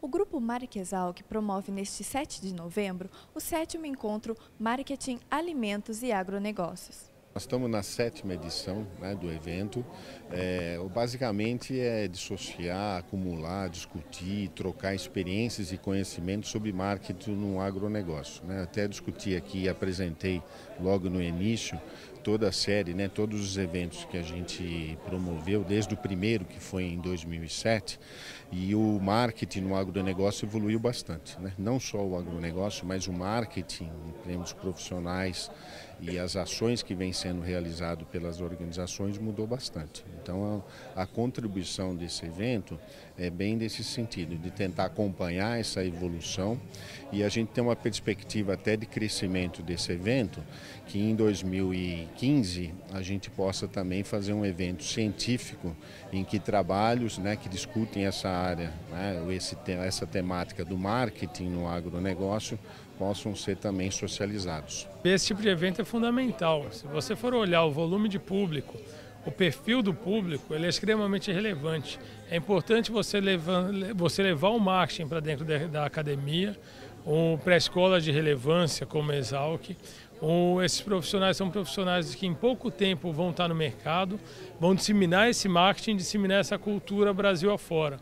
O Grupo Marquesal promove neste 7 de novembro o sétimo encontro Marketing, Alimentos e Agronegócios. Nós estamos na sétima edição né, do evento. É, basicamente é dissociar, acumular, discutir, trocar experiências e conhecimentos sobre marketing no agronegócio. Né? Até discuti aqui apresentei logo no início toda a série, né, todos os eventos que a gente promoveu, desde o primeiro, que foi em 2007, e o marketing no agronegócio evoluiu bastante. Né? Não só o agronegócio, mas o marketing em termos profissionais e as ações que vêm sendo realizadas pelas organizações mudou bastante. Então a, a contribuição desse evento é bem desse sentido, de tentar acompanhar essa evolução e a gente tem uma perspectiva até de crescimento desse evento, que em 2015 a gente possa também fazer um evento científico em que trabalhos né, que discutem essa área, né, esse, essa temática do marketing no agronegócio possam ser também socializados. Esse tipo de evento é fundamental. Se você for olhar o volume de público, o perfil do público, ele é extremamente relevante. É importante você levar, você levar o marketing para dentro da, da academia, um pré-escola de relevância como a Exalc. Um, esses profissionais são profissionais que em pouco tempo vão estar no mercado, vão disseminar esse marketing, disseminar essa cultura Brasil afora.